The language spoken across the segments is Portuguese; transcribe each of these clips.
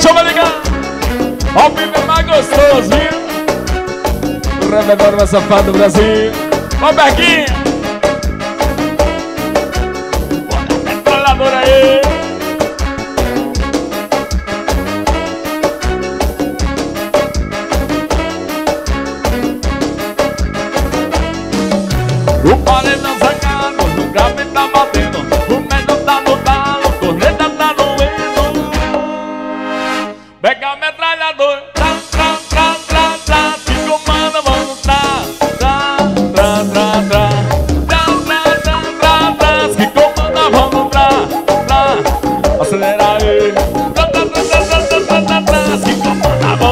Chama ligar. Ao vivo é mais gostoso, viu? O Revedor mais safado do Brasil. Ó, Berguinha. Metralhadora aí. O paredão sacado, o grave tá batendo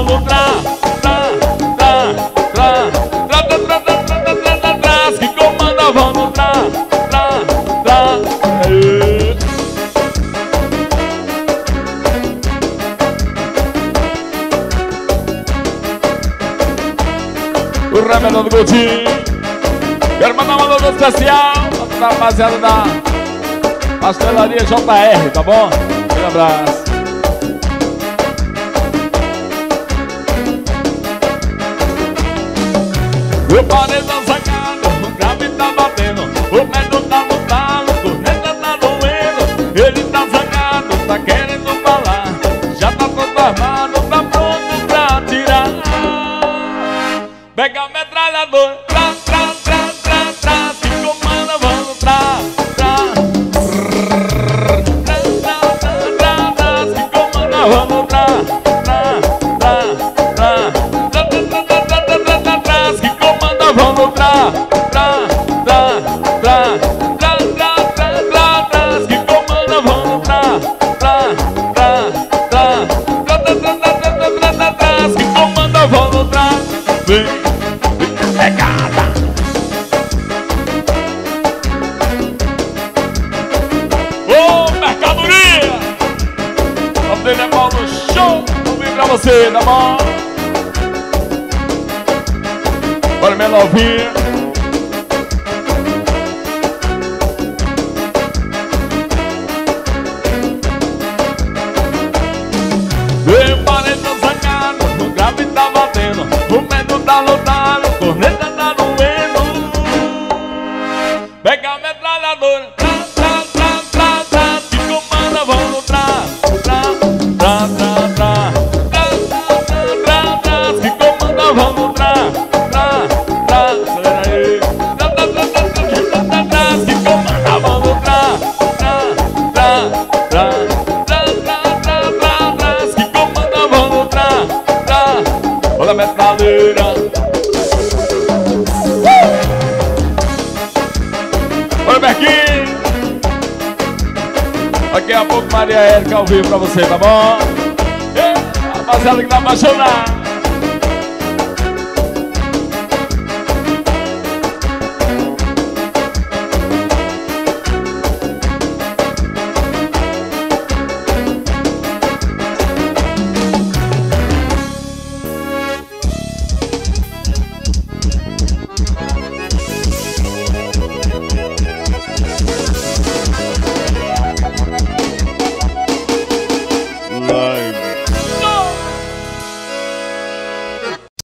vamos tra, tra, tra, tra Tra, tra, tra, tra, tra, tra, tra, tra, tra Se comanda, vamos tra, tra, tra o Rebelão do Coutinho. Quero mandar uma alô especial pra rapaziada da Pastelaria JR, tá bom? Um abraço. Dele é Paulo Show! Vir pra você, tá bom? Bora, minha novinha. Vem paredão sacado, o grave tá batendo, o medo tá lutando, corneta tá doendo. Pega a metralhadora, a pouco Maria Érica ao vivo pra você, tá bom? Rapaziada que tá apaixonada!